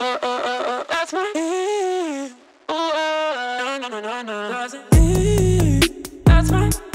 That's my That's my